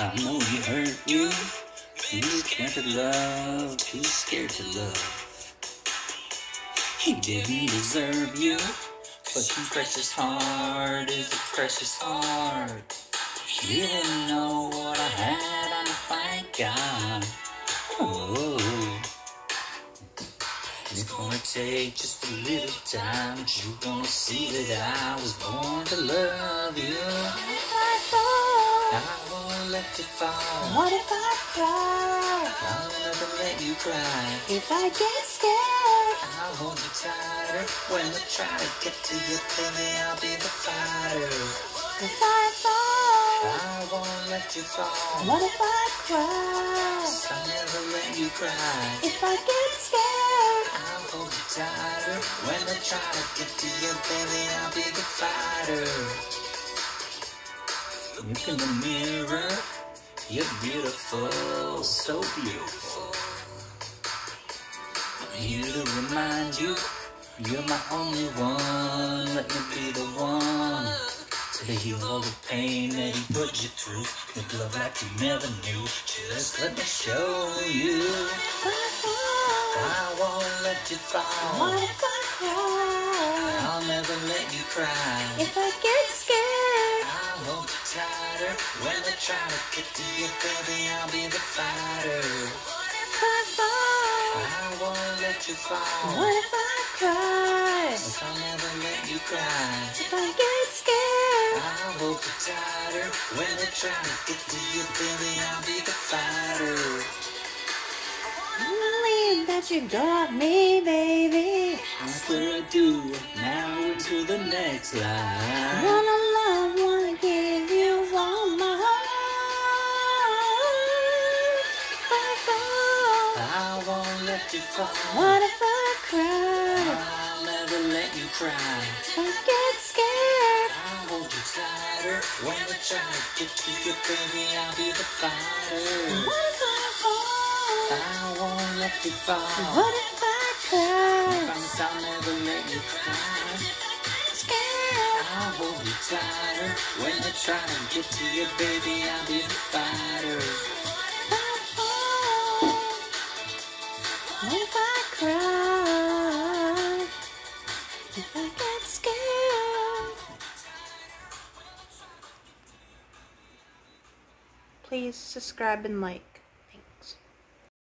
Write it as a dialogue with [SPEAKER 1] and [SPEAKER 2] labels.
[SPEAKER 1] I know he hurt you. Too scared to love, too scared to love. He didn't deserve you, but your precious heart is a precious heart. You didn't know what I had, I thank God. Oh. It's gonna take just a little time, but you're gonna see that I was born to love you.
[SPEAKER 2] If I fall,
[SPEAKER 1] I won't let you fall.
[SPEAKER 2] what if I cry?
[SPEAKER 1] I'll never let you cry.
[SPEAKER 2] If I get scared,
[SPEAKER 1] I'll hold you tighter when they try to get to you, baby. I'll be the fighter.
[SPEAKER 2] if I fall,
[SPEAKER 1] I won't let you fall.
[SPEAKER 2] what if I cry?
[SPEAKER 1] I'll never let you cry.
[SPEAKER 2] If I get scared,
[SPEAKER 1] I'll hold you tighter when they try to get to you, baby. I'll be the fighter. Look in the mirror, you're beautiful, so beautiful. I'm here to remind you, you're my only one. Let me be the one to heal all the pain that he put you through. With love like you never knew. Just let me show you.
[SPEAKER 2] I
[SPEAKER 1] won't let you
[SPEAKER 2] what
[SPEAKER 1] fall.
[SPEAKER 2] if I cry?
[SPEAKER 1] I'll never let you cry.
[SPEAKER 2] If I get
[SPEAKER 1] when they try to get to you, baby. I'll be the fighter.
[SPEAKER 2] What if I fall,
[SPEAKER 1] I won't let you fall.
[SPEAKER 2] what if I cry?
[SPEAKER 1] I'll never let you cry.
[SPEAKER 2] If I get scared,
[SPEAKER 1] I'll hold you tighter when they try to get to you, baby. I'll be the fighter.
[SPEAKER 2] I'm believe that you got me, baby.
[SPEAKER 1] That's what I do. Now into the next line.
[SPEAKER 2] I
[SPEAKER 1] won't let you fall.
[SPEAKER 2] what if I cry?
[SPEAKER 1] I'll never let you cry.
[SPEAKER 2] Don't get scared,
[SPEAKER 1] I'll hold you tighter when they try to get to you, baby. I'll be the fighter.
[SPEAKER 2] what if I fall?
[SPEAKER 1] I won't let you fall.
[SPEAKER 2] What if I cry?
[SPEAKER 1] I promise I'll never let you cry.
[SPEAKER 2] Scared,
[SPEAKER 1] I'll hold you tighter when they try to get to you, baby. I'll be the fighter.
[SPEAKER 2] Please subscribe and like.